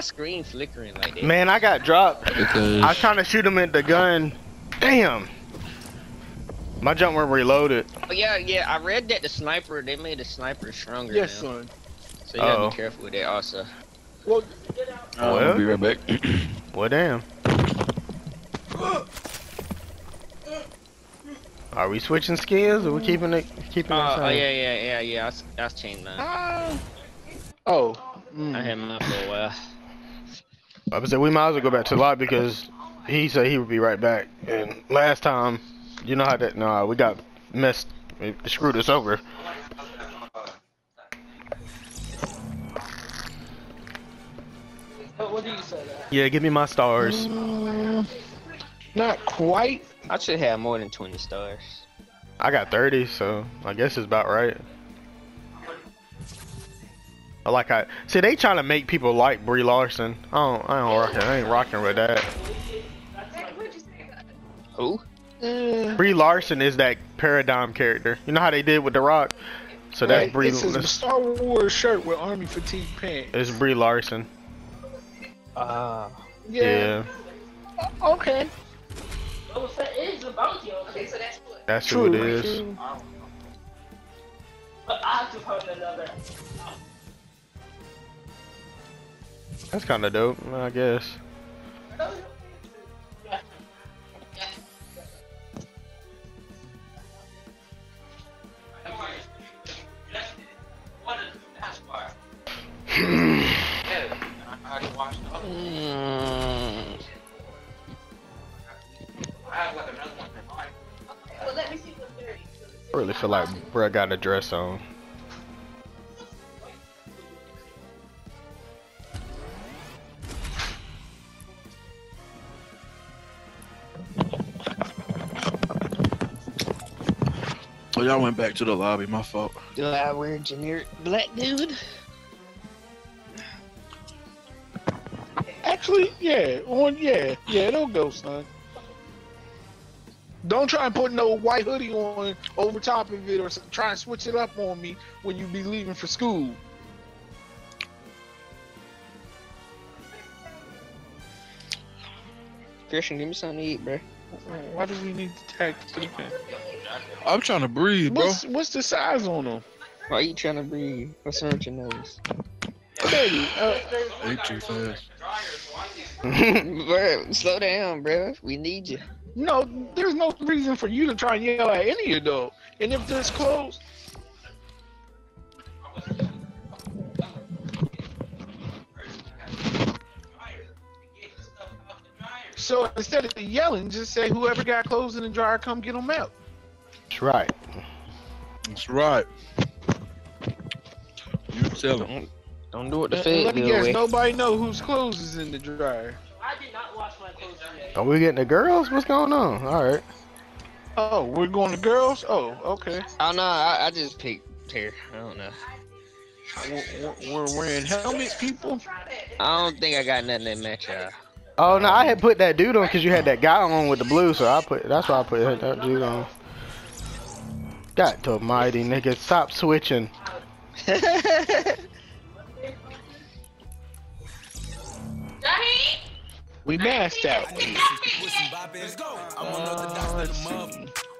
my screen flickering like that? Man, I got dropped. Because I was trying to shoot him at the gun. Damn. My jump weren't reloaded. Oh, yeah, yeah. I read that the sniper they made the sniper stronger. Yes, now. son. So you gotta be careful with that also. Well, I'll Well. be right back. Well, damn. Are we switching skins or we keeping it keeping it Oh, oh yeah, yeah, yeah, yeah. I, s- I was changing mine. ah. oh. mm. I had mine for a while. I was say we might as well go back to the lobby because he said he would be right back. And last time, you know how that? Nah, we got messed. It screwed us over. What do you say? Yeah, give me my stars. Mm, not quite. I should have more than 20 stars. I got 30, so I guess it's about right. I like I see they trying to make people like Brie Larson. I don't, I don't rock. I ain't rocking with that. Who? Eh, Brie Larson is that paradigm character. You know how they did with The Rock. So that's wait, Brie. It's a That's, Star Wars shirt with army fatigue pants. it's Brie Larson. Uh, Yeah, Okay. that's True. who it is. true. That's kind of dope, I guess. I really feel like bruh got a dress on. Y'all went back to the lobby. My fault. do I wear generic black dude? Actually, yeah. On yeah, yeah. It'll go, son. Don't try and put no white hoodie on over top of it, or try and switch it up on me when you be leaving for school. Christian, give me something to eat, bro. Why do we need to tag sleeping? I'm trying to breathe, bro. What's what's the size on them? Why are you trying to breathe? What's wrong with your nose? Baby, uh, Ate too fast. bro, slow down, bro. We need you. no, there's no reason for you to try and yell at any adult. And if this closed, so instead of yelling, just say whoever got clothes in the dryer, come get them out. That's right. That's right. You tell him. Don't, don't do it the And fed let me guess, way. nobody know whose clothes is in the dryer. Are we getting the girls? What's going on? All right. Oh, we're going to girls. Oh, okay. Oh no, I, I just picked here. I don't know. We're, we're wearing helmets, people. I don't think I got nothing that match y'all. Oh no, I had put that dude on because you had that guy on with the blue, so I put. That's why I put that dude on. God mighty nigga, stop switching. We masked out. Let's see.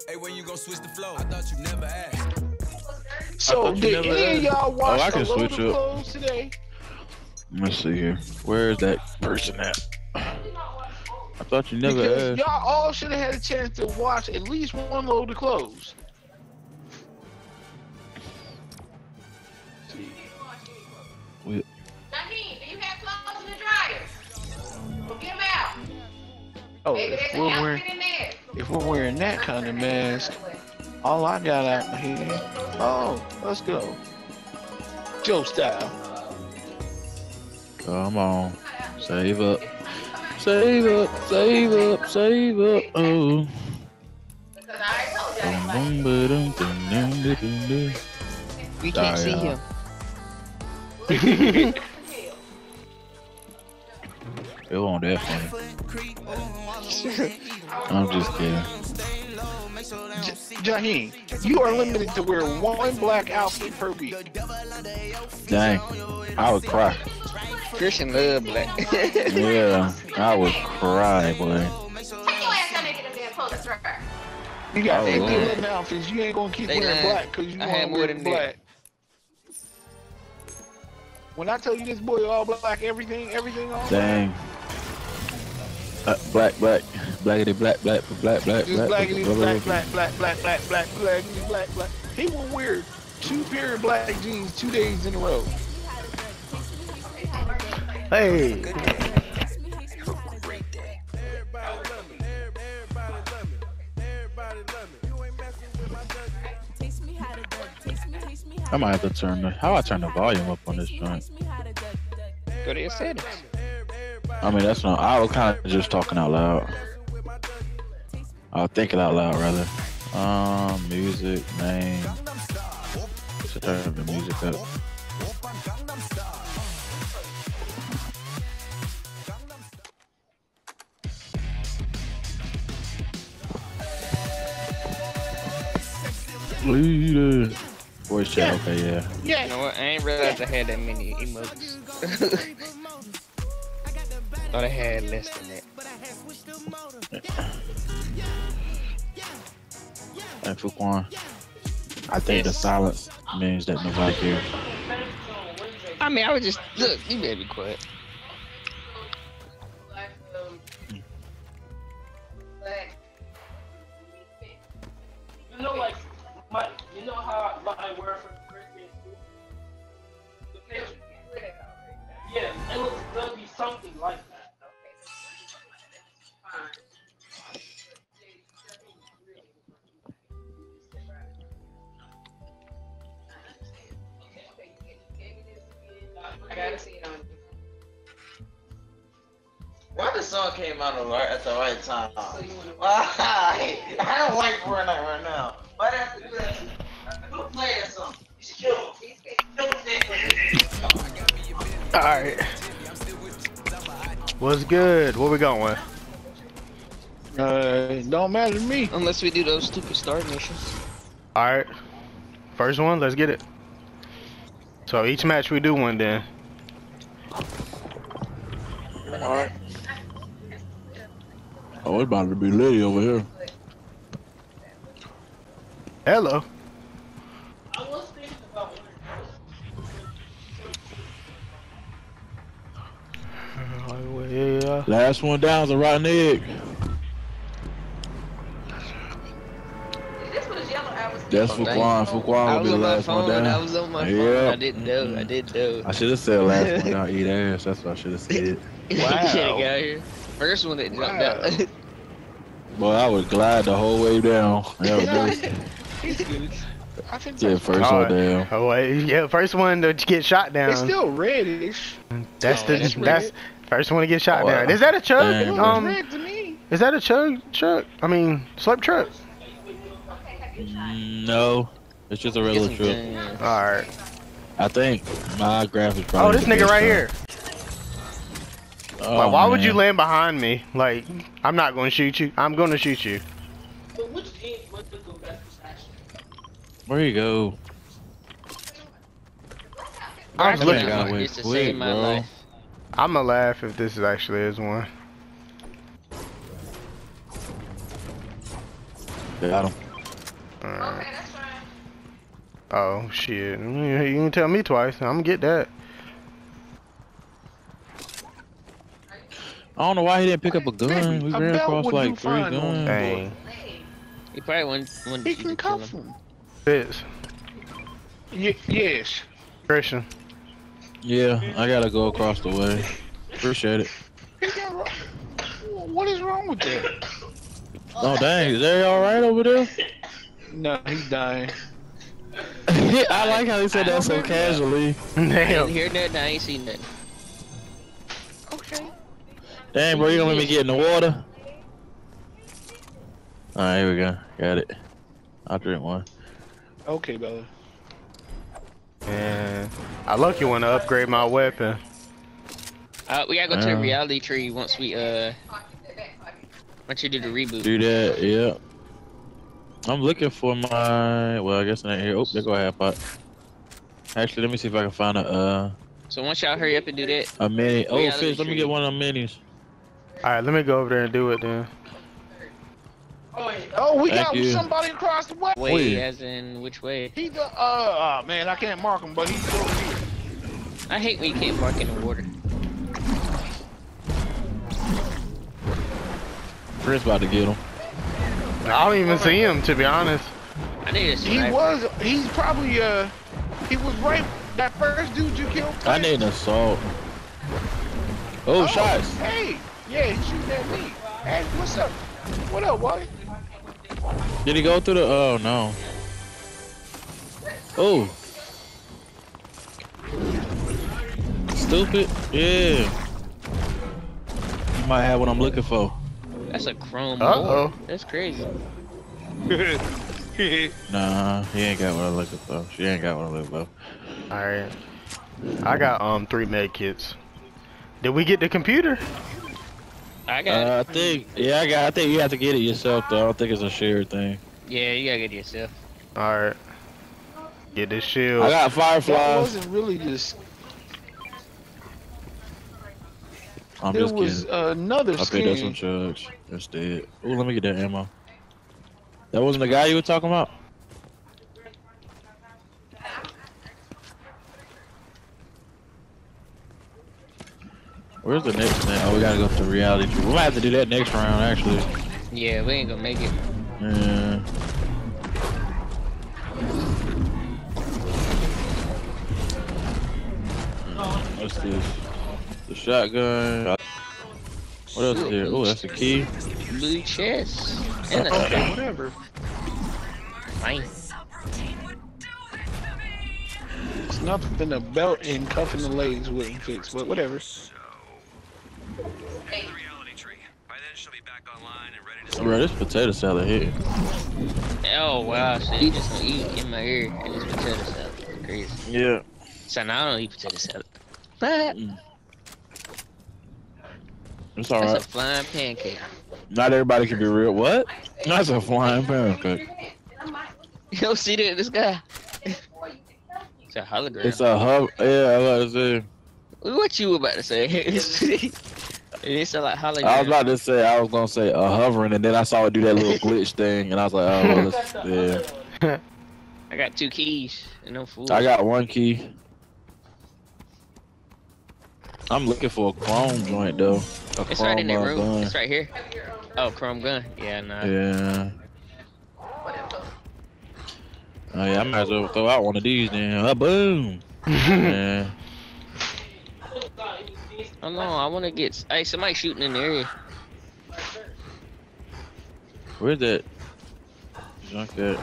Hey, when you gonna switch the flow? I thought you never asked. So, thought you did any of y'all watch Oh, I can load switch up. clothes today? Let's see here. Where is that person at? I thought you never because asked. y'all all should have had a chance to watch at least one load of clothes. Oh, if we're wearing if we're wearing that kind of mask, all I got out here. Oh, let's go. Joe style. Come on. Save up. Save up, save up, save up. Oh. We can't see yeah. him. It won't that funny. I'm just kidding. J- Jaheem, you are limited to wear one black outfit per week. Dang. I would cry. Christian love black. Yeah, I would cry, boy. You got that Lord. good outfits. You ain't gonna keep They wearing lying. black because you I want had to more wear than black. When I tell you this boy all black, everything, everything all black. Dang. Uh, black, black, blackity, black, black, black, black, Just black, blackity, black, black, black, black, black, black, blackity, black, black. He will wear two pair of black jeans two days in a row. Hey, I might have to turn the. How I turn the volume up on this joint? Go to your settings. I mean, that's not. I was kind of just talking out loud. I was thinking out loud rather. Um, music name. Should turn the music up. Leader. Voice chat. Okay, yeah. Yeah. You know what? I ain't realized I had that many emotes. Thought I had less than that. And Fuquan. I think the silence means that nobody cares. I mean, I was just look. You better be quiet. You know how I wear for Christmas? The picture. Yeah, it looks gonna be something like that. I gotta see it on Why the song came out at the right time? Why? I don't like Fortnite right now. Why have all right. What's good? Where we going? Uh, it don't matter to me. Unless we do those stupid start missions. All right. First one, let's get it. So each match we do one then. Alright. Oh, it's about to be litty over here. Hello. Yeah. Last one down is a rotten egg. This was yellow. I was That's Oh, dang. Fuquan. Fuquan I will be the on my last one phone. I down. was on my phone. Yeah. I didn't know. I didn't know. I should have said last one down. Eat ass. That's what I should have said. You Wow. should've got here. First one that jumped Wow. out. Boy, I would glide the whole way down. That was nice. Good. I think Yeah, that's first All one right. down. Oh yeah, first one to get shot down. It's still reddish. that's Oh, the that's that's, red. First one to get shot Oh, down. wow. Is that a chug? Dang, um, looks red to me. is that a chug truck? I mean, slurp truck. No, it's just a regular Get some All right. I think my graphics Oh, this nigga right one. here. Oh, like, why would you land behind me? Like, I'm not gonna shoot you. I'm gonna shoot you. But which game was the best action? Where you go? I'm looking can't at afford it to save my bro. life. I'm gonna laugh if this is actually is one. Got him. Alright. Oh shit! You you can tell me twice. I'm gonna get that. I don't know why he didn't pick up a gun. We I ran across like three guns. Dang. He probably went. wanted He you can to kill cuff him. him. Fitz, Ye- yes. Christian. Yeah, I gotta go across the way. Appreciate it. He got wrong. What is wrong with that? Oh dang, is they all right over there? No, he's dying. I like how he said that so casually. I didn't Damn. hear nothing. I ain't seen nothing. Okay. Dang, bro, you gonna let me get in the water? Alright, here we go. Got it. I'll drink one. Okay, brother. Man, I lucky want to upgrade my weapon. Uh, we gotta go to the Um, reality tree once we uh once you do the reboot. Do that, yeah. I'm looking for my. Well, I guess not here. Oh, there go a half pot. Actually, let me see if I can find a uh So once y'all hurry up and do that, A mini. Oh, We fish. the Let me get one of them minis. All right, let me go over there and do it then. Oh. Oh, we Thank got you. somebody across the way. way Wait. as in which way? He the uh, uh man, I can't mark him, but he's over here. I hate when you can't mark in the water. Chris about to get him. I don't even see him to be honest. I need a He was. He's probably uh. He was right. That first dude you killed. I need an assault. Oh, shots. Hey, yeah, he's shooting at me. Hey, what's up? What up, boy? Did he go through the? Oh no. Oh. Stupid. Yeah. You might have what I'm looking for. That's a chrome Uh-oh. board. That's crazy. Nah, he ain't got what I'm looking for. She ain't got what I'm looking for. All right, I got um three med kits. Did we get the computer? I got Uh, I think, yeah, I got. I think you have to get it yourself though. I don't think it's a shared thing. Yeah, you gotta get it yourself. All right, get this shield. I got That fireflies. wasn't really just. I'm There just was kidding. another I picked up some skin. chugs instead. Ooh, let me get that ammo. That wasn't the guy you were talking about. Where's the next thing? Oh, we gotta go to reality. We might have to do that next round, actually. Yeah, we ain't gonna make it. Yeah. Hmm, what's this? The shotgun. What else is here? Oh, that's a key. Blue chest. And a oh, Okay, whatever. fine. It's nothing a belt and cuffing the legs wouldn't fix, but whatever. The reality tree. By then she'll be back online and ready to Bro, this potato salad here. Oh wow, so you just gonna eat in my ear and it's potato salad. That's crazy. Yeah. So now I don't eat potato salad. But mm. It's that's alright. a flying pancake. Not everybody can be real. What? That's a flying pancake. You don't see that this guy? it's a hologram. It's a hub. Yeah, I was about to say. what you about to say? it's a like hologram. I was about to say. I was gonna say a hovering, and then I saw it do that little glitch thing, and I was like, oh, well, yeah. I got two keys and no food. I got one key. I'm looking for a chrome joint though. A It's right in that uh, room. gun. It's right here. Oh, chrome gun. Yeah, nah. Yeah. Oh yeah, I might as well throw out one of these then. Uh, boom. yeah. Oh no, I want to get. Hey, somebody shooting in the area. Where's that? Junk at?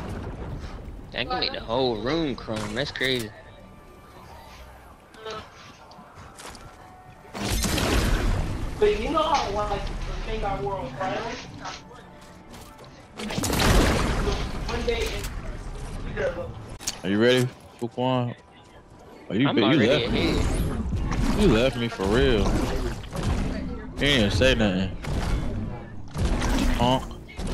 I can make the whole room chrome. That's crazy. But you know how like the thing I wore on Friday? One day Are you ready, Fuquan? Are you, I'm you already left me? ahead. You left me for real. You ain't say nothing. Huh?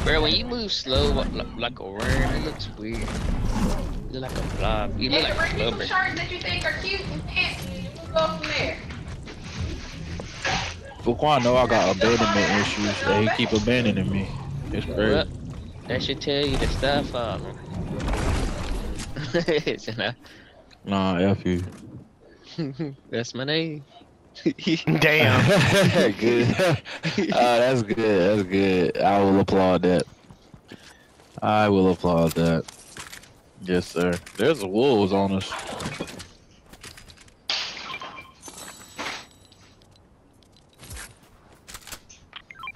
Bro, when you move slow like, like a worm, it looks weird. You look like a blob. You look Nigga, like a bring me some flubber. shirts that you think are cute and fancy. We'll go from there. Fuquan know I got abandonment issues. and he keep abandoning me. It's crazy. Well, that should tell you to stop following. So now, Nah, F you. That's my name. Damn. good. uh, that's good. That's good. I will applaud that. I will applaud that. Yes, sir. There's the wolves on us.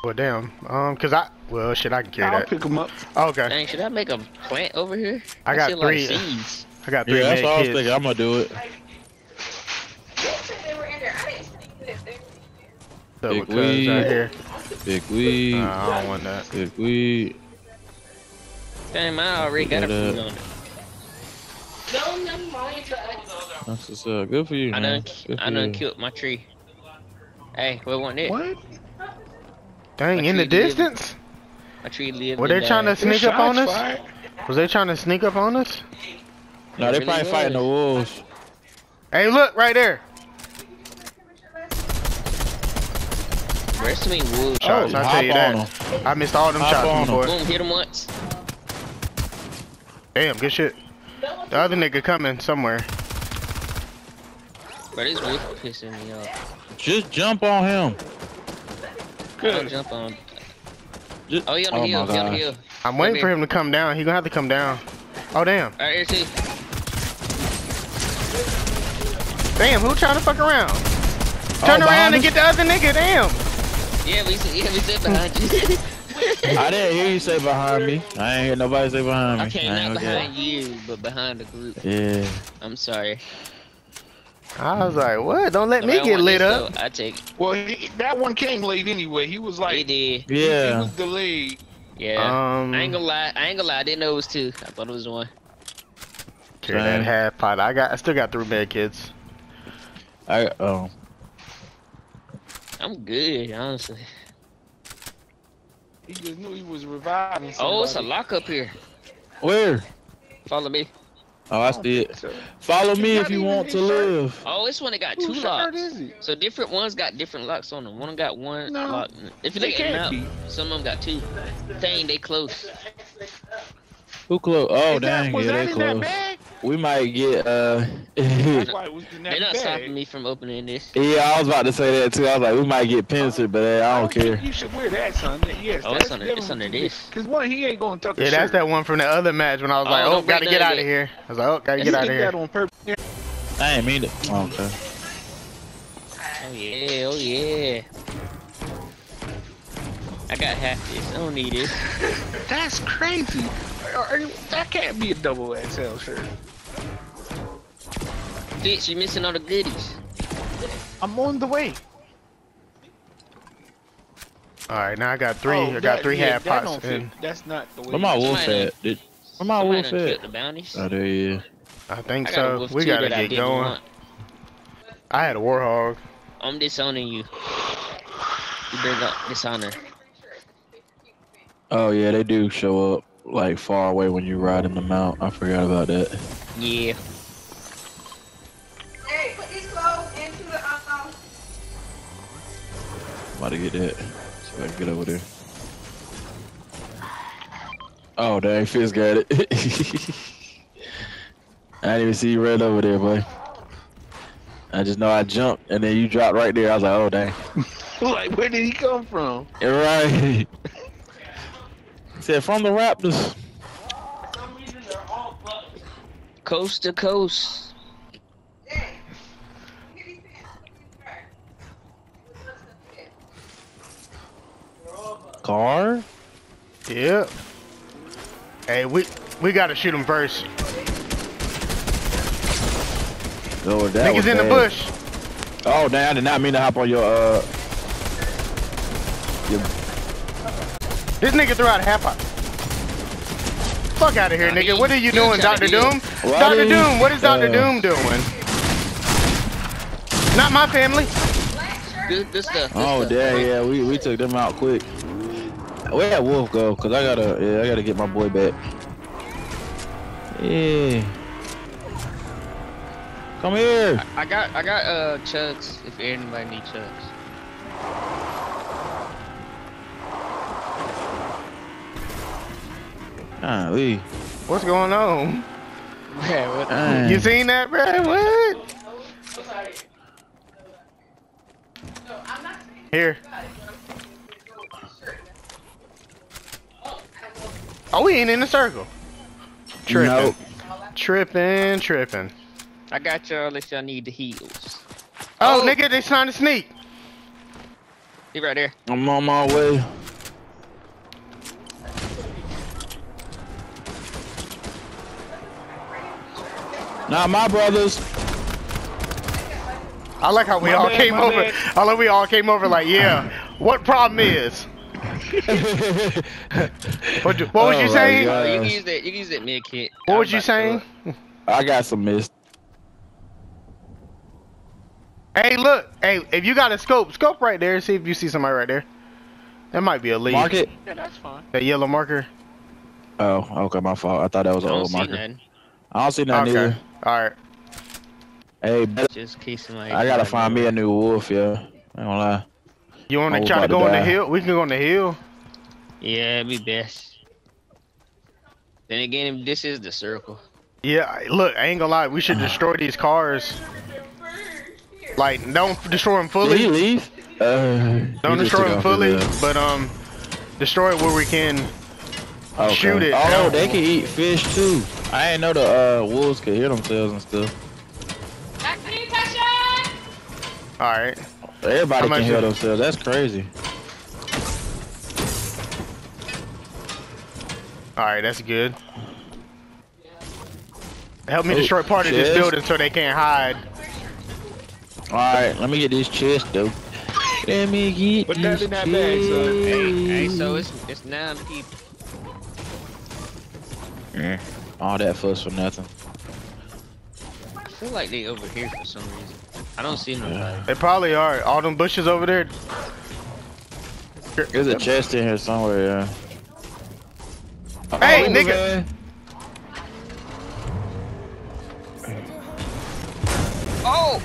Well, damn. Um, cause I well, shit, I can carry I'll that. pick him up. Okay, Dang, should I make a plant over here? I got see a lot three. seeds. I got three Yeah, that's what I was kits. thinking. I'm gonna do it. You said they were in there. I didn't see that they were So Big weed. right here. Big weed. Uh, I don't want that. Big weed. Damn, I already got a food on it. No, never mind. That's what's up. Good for you, I man. done, I done you. killed my tree. Hey, what want it? What? Dang, in the distance? Tree lived Were they trying to sneak up on us? Was they trying to sneak up on us? No, they're probably fighting the wolves. Hey, look, right there. Where's me wolves? Shots, oh, I tell you that. I missed all them hop shots before. Boom, hit him once. Damn, good shit. The other nigga coming somewhere. But this wolf pissing me off. Just jump on him. I'll jump on. Just, Oh, he on the oh hill. my He on the gosh. hill. I'm waiting for him to come down. He gonna have to come down. Oh damn. Alright, here too. Damn, who trying to fuck around? Oh, Turn Oh, around and get the other nigga, damn. Yeah, we sit, yeah, we sit behind you. I didn't hear you say behind me. I ain't hear nobody say behind me. okay, I ain't not behind you, but behind the group. Yeah. I'm sorry. I was like, what? Don't let If me get lit up. though, I take it. Well, he, that one came late anyway. He was He like, did. he, he Yeah. was delayed. Yeah. Um, I ain't gonna lie. I ain't gonna lie. I didn't know it was two. I thought it was one. carry that Same. half pot. I got, I still got three med kits. I oh. I'm good, honestly. He just knew he was reviving. Oh, it's a somebody. lock up here. Where? Follow me. Oh, I oh, see it. Follow me if you want to his live. Oh, this one that got two Whose locks. is it? So different ones got different locks on them. One got one No, lock. If you they look at can't them out, some of them got two. Dang, they close. Who close? Oh, Is that- dang, was yeah, that they in that close. bag? We might get uh. That's why it was in that They're not bag. stopping me from opening this. yeah, I was about to say that too. I was like, we might get pincered, but uh, I don't think care. You should wear that, son. Yes, Oh, it's under- it's under this. Because one, he ain't gonna tuck Yeah, that's that one from the other match when I was Oh, like, oh, gotta get out of of here. I was like, oh, gotta get out did of that here. on purpose. I ain't mean it. Oh, okay. Oh yeah, oh yeah. I got half this. I don't need this. That's crazy. Are- are That can't be a double XL shirt. Bitch, you're missing all the goodies. I'm on the way. All right, now I got three. Oh, I got that- three yeah, half that pots. don't fit. And That's not the way. Where my wolf Somebody at? Did, where my wolf at? the bounties. Oh, there he is. I think I so. wolf We too gotta that I get going. want. I had a warhog. I'm disowning you. You bring up dishonor. Oh yeah, they do show up like far away when you ride in the mount. I forgot about that. Yeah. Hey, put these clothes into the um. About to get that. So I can get over there. Oh dang, Fizz got it. I didn't even see you right over there, boy. I just know I jumped and then you dropped right there. I was like, oh dang. like, where did he come from? Right. Said from the Raptors. For some reason, they're all buttons. Coast to coast. Hey, get these pants. Get these back. Car? Yep. Hey, we we gotta shoot him first. Oh, that was Niggas in the bush. Oh damn! I did not mean to hop on your uh your This nigga threw out a half pot. Fuck out of here, nigga. What are you doing, Doctor Doom? Doctor Doom, what is Doctor uh, Doom doing? Not my family. Good, good stuff. Good Oh stuff. dang, yeah, we, we took them out quick. Where that wolf go? Cause I gotta yeah, I gotta get my boy back. Yeah. Come here. I got I got uh chugs if anybody needs chugs. Ah, Lee. What's going on? Yeah, what? Dang. You seen that, bro? What? Here. Oh, we ain't in the circle. Tripping. Nope. Tripping, tripping. I got y'all if y'all need the heals. Oh, Oh. nigga, they trying to sneak. He right there. I'm on my way. Not my brothers. I like how we My all bad, came over. bad. I like we all came over like, yeah. What problem is? What, you- what was Oh you my saying? God. You can use that. You can use that mid kit. What I was you about saying? I got some mist. Hey, look. Hey, if you got a scope, scope right there. See if you see somebody right there. That might be a lead. Mark it. Yeah, that's fine. That yellow marker. Oh, okay, my fault. I thought that was I an old marker. nothing. I don't see nothing Okay. either. All right. Hey, bet- Just in case. I gotta find me a new wolf, yeah. I ain't gonna lie. You wanna try to go to on the hill? We can go on the hill. Yeah, it'd be best. Then again, this is the circle. Yeah, look, I ain't gonna lie. We should destroy these cars. Like, don't destroy them Did he fully. leave? Uh, Don't he destroy them fully, uh, but um, destroy it where we can. okay. shoot it. Oh, they can eat fish too. I didn't know the uh, wolves could hear themselves and stuff. All right. Everybody How much can hear themselves. That's crazy. All right, that's good. Help me Oh, destroy part of this building so they can't hide. All right, let me get this chest though. Let me get Put this that in that bag, son. Hey, hey, so it's it's nine people. Yeah. All that fuss for nothing. I feel like they over here for some reason. I don't see nobody. They probably are. All them bushes over there. There's a chest in here somewhere. Yeah. Hey, Oh, nigga. man. Oh!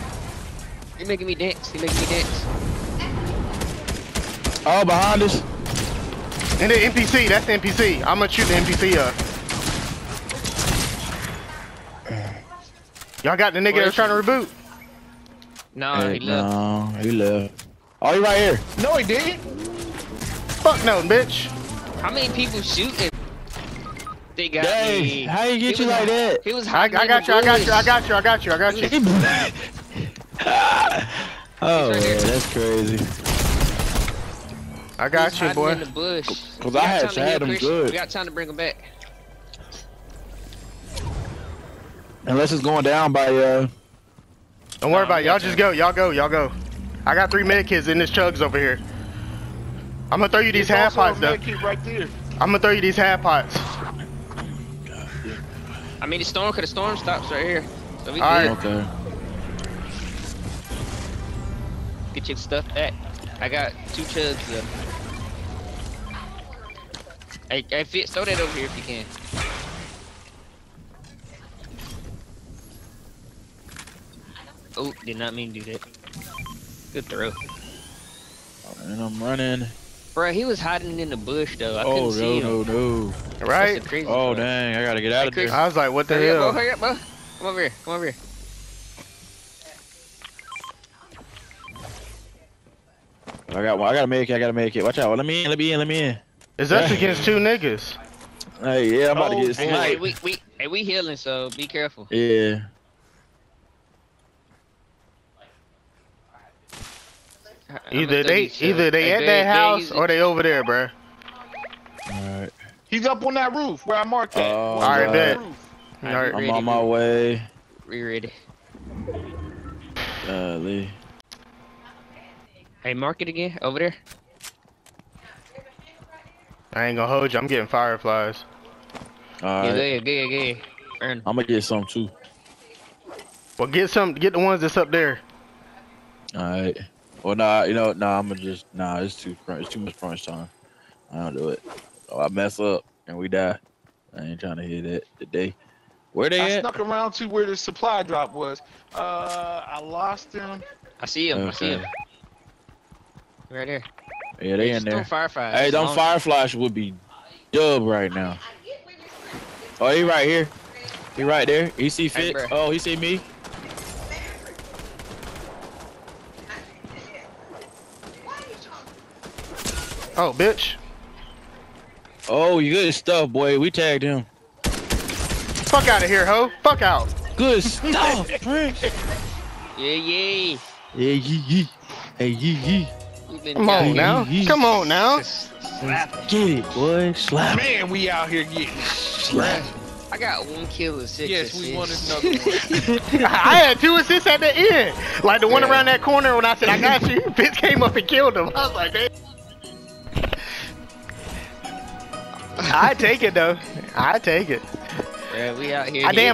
He making me dance. He making me dance. Oh, behind us. And the NPC, that's the NPC. I'm gonna shoot the NPC up. Y'all got the nigga Where that's trying to reboot. No, Hey, he left. no, he left. Oh, he right here. No, he didn't. Fuck no, bitch. How many people shooting? They got Dang, me. how you get He you was like that? He was I, I hiding in got the you, I got you, I got you, I got you, I got you. oh, right man, that's crazy. I got was you, boy. in the bush. 'Cause We I had time to had heal him Christian. good. We got time to bring him back. Unless it's going down by uh. Don't worry Nah, about it. Y'all just go, y'all go, y'all go. I got three med kits in this chugs over here. I'm gonna throw you these There's half pots though. right there. I'm gonna throw you these half pots. I mean, the storm, cause the storm stops right here. So we All right. good. Okay. Get your stuff back. I got two chugs left. Hey, hey, Fitz, throw that over here if you can. Oh, did not mean to do that. Good throw. And I'm running. Bro, he was hiding in the bush though. I Oh couldn't no see him. no no. That's Right? crazy Oh part. dang! I gotta get out of Hey, there. I was like, what the Hurry up, bro, hell? hurry up, bro. Come over here, come over here. I got one. I gotta make it. I gotta make it. Watch out. Let me in. Let me in. Let me in. It's us against two niggas. Hey, yeah, I'm about to Oh, get Hey, hey, we, we, hey, we healing, so be careful. Yeah. I- I'ma Either they, either they Hey, at go that ahead, go ahead, house use or they over there, bruh. All right. He's up on that roof where I marked oh, that. Oh, Alright, the bet. roof. Alright, Alright. I'm on my ready. way. We ready. Golly. Hey, mark it again over there. I ain't gonna hold you. I'm getting fireflies. All Yeah, right. go ahead, go ahead, go ahead. Burn. I'm gonna get some too. Well, get some. Get the ones that's up there. All right. Well, nah, you know, nah, I'm gonna just, nah, it's too, crunch, it's too much crunch time. I don't do it. Oh, I mess up and we die. I ain't trying to hear that today. Where they at? I at? snuck around to where the supply drop was. Uh, I lost him. I see him. I see him. Right there. Yeah, they in there. Don't fireflies. Hey, them Long- fireflies would be dub right now. Oh, he right here. He right there. He see fit. bruh. oh, he see me. Oh, bitch. Oh, you good stuff, boy. We tagged him. Fuck out of here, ho. Fuck out. Good stuff, Prince. Yeah, yeah. Yeah, yee yee. Hey, yee yee. We been Come on here. now. Yeezy. Come on now. Slap. Get it, boy. Slap. Man, we out here getting. Slap. I got one kill and six Yes, we assists. wanted another one. I had two assists at the end. Like the one Yeah. around that corner when I said I got you. Bitch came up and killed him. I was like, man. I take it though. I take it. Yeah, we out here. I damn